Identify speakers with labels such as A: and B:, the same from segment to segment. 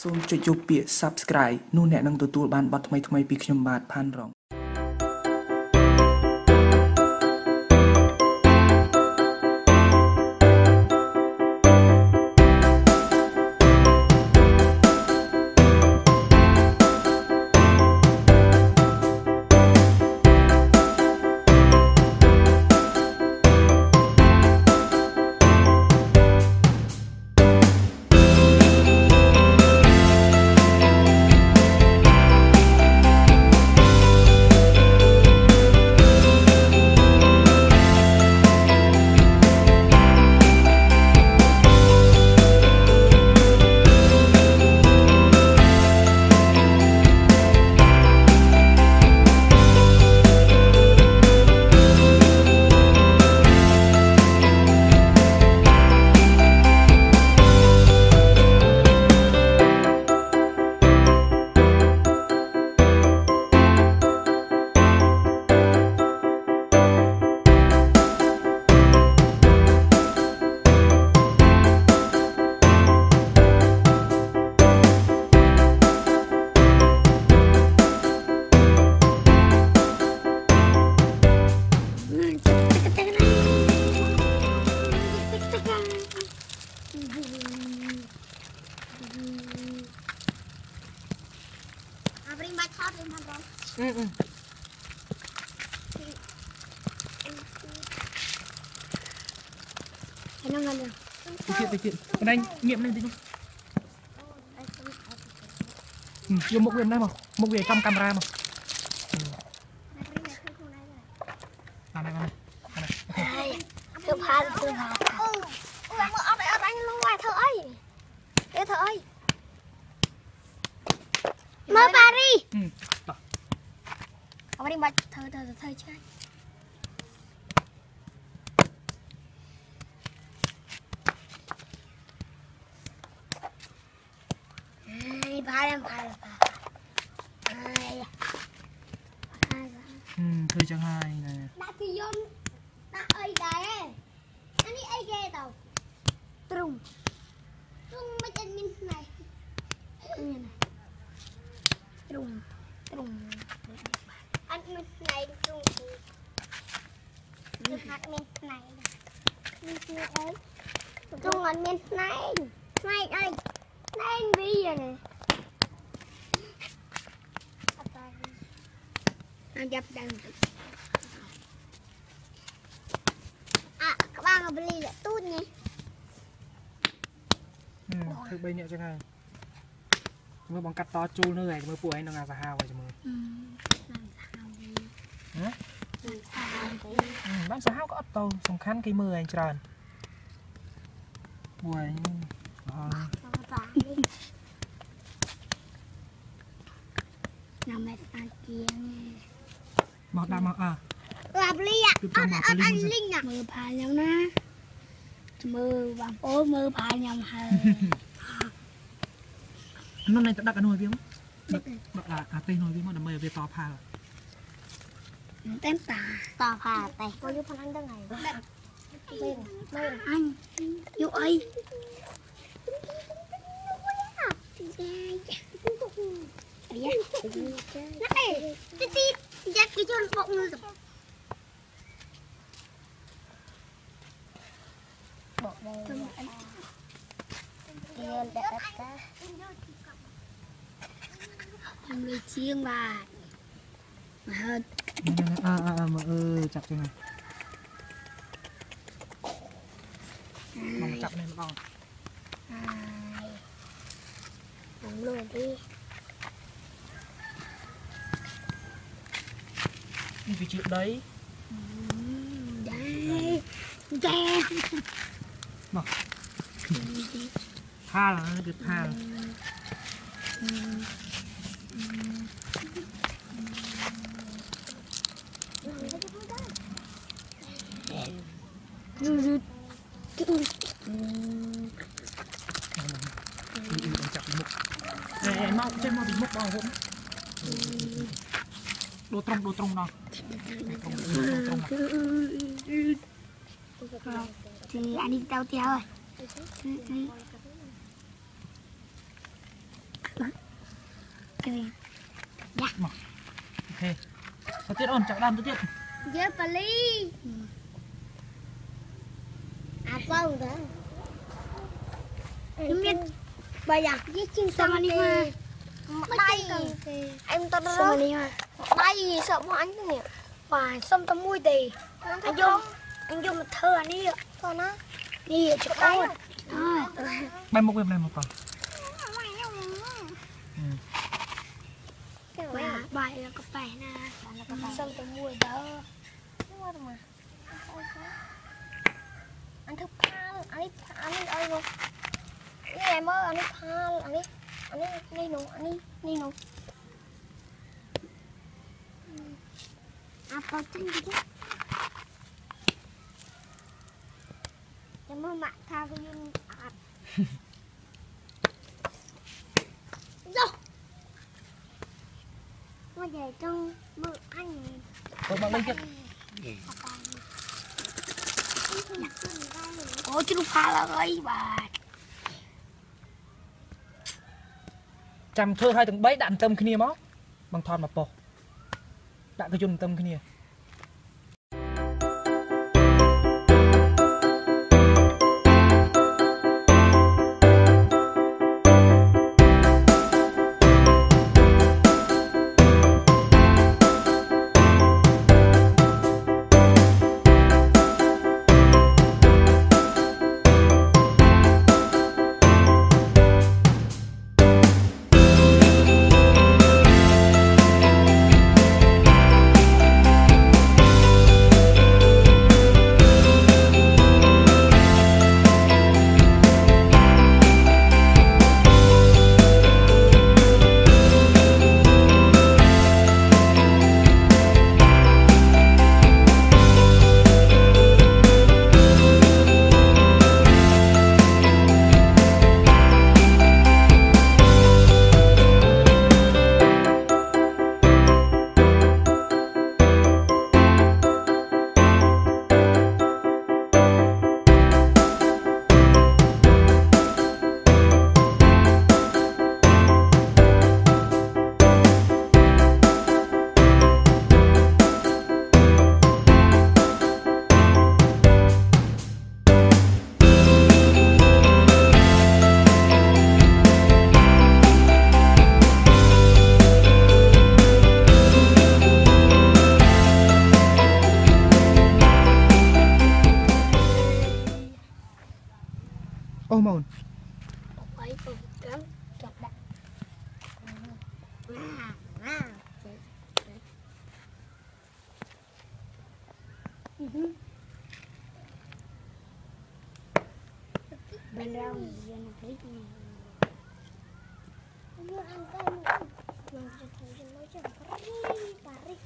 A: សូមចុចយកពាក្យ Subscribe នោះអ្នកនឹងទទួលបានបទថ្មីៗពីខ្ញុំបាទផាន់រង
B: អាព្រីបាច់ថតវិញផងបង
A: អឺអឺ
B: ហ្នឹងហ្នឹង
A: តិចទៀតតិចទៀតបណ្ដាញងាកនេះតិចនោះយកមុខវាណាមកមុខវាចំកាមេរ៉ាមកអានេះអានេះ
B: ធ្វើផាធ្វើផា ធ្វើទៅធ្វើឆ្ងាយអេផាផាផាអេ
A: អឺធ្វើចឹងហើយណែ
B: ដាក់ពីយន្តដាក់អីដែរអានេះអីគេតើទ្រុងទ្រុងមិនអត់មានផ្នែកមានទ្រុងទ្រុងអត់ មានផ្នែកទ្រុងគឺហាក់មានផ្នែកនេះគឺអីទ្រុងអត់មានផ្នែកផ្នែកអីផ្នែកវានេះអត់ដែរអត់ចាប់ដើមទៅ À, các bạn ở bên là tút nhỉ?
A: អឺធ្វើ3នាក់ចឹងហើយមើលបងកាត់តជូលនៅហើយមើលពួកឯងនឹងអាសាហាវហើយមើល បានសាហាវក៏អត់ទៅសំខាន់គេមើលឯងច្រើនមួយញ៉ាំមិ
B: នអាចជាងបោះដាក់
A: មកអើឡាប់លីអ
B: ត់អត់
A: អត់
B: លី
A: ង
B: ណា
A: មើ
B: ល
A: ផា
B: ញ៉ាំណាមើលបងប្អូនមើលផាញ៉ាំហើយ
A: នោះនឹងទៅដាក់អានោះវាមកដាក់អាទេសនោះវាមកដើម្បីឲ្យវាតផាល់
B: Tên tà. Tà phá tay. Có giúp anh tới ngày. Anh. Vô ơi. Này, tí tí, dắt cái chân bụng rồi. Bọc đây. Tiền đã đặt ra. Em đi មកហើត
A: អើអើមើលអើចាប់ចឹងមកចាប់នេះម្ដងអា
B: យម
A: កលុយទេនេះវាជាដីដីដីមកថាលគឺថាល mau trên mau bị mốc bao hôm đồ trong đồ trong nào
B: thì anh đi tao theo rồi
A: Dạ. Mà.
C: Ok. Tiết ổn chắc đam tiết. Dạ, Pali apa udah banyak chứ xong đi mà đây. em tao đó đây sợ bọn anh nhỉ? Và xong tao mui đầy anh dung anh dung một thơ anh đi ạ. Con á đi chỗ
A: ơi bay ờ. một em này một
C: con bài là có bài nè xong tao mui đó. luôn นี่ไงเมื่ออันนี้พาอันนี้อันนี้นี่หนูอันนี้นี่หนูอาปอจิ้งดิจะมาห
D: มักทาก็ยืนอาบ Bây giờ
C: trong bữa ăn
A: Thôi bạn lên chứ ទៀត
C: Ủa chứ pha là ơi bà
A: ចាំធ្វើឲ្យទាំង3ដាក់ទៅគ្នាមកបងថតមកប៉ុសដាក់កញ្ជុំទៅគ្នាអូម៉ូន
C: ôm cùng Bên rau nó ăn Mình sẽ thấy cho nó Paris, Paris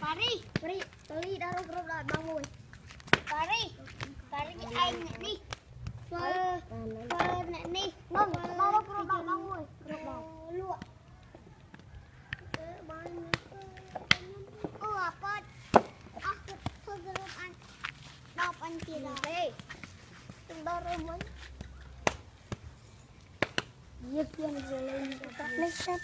C: Paris, Paris, rồi bao mùi Paris, Paris anh đi. like that.